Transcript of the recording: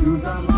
through the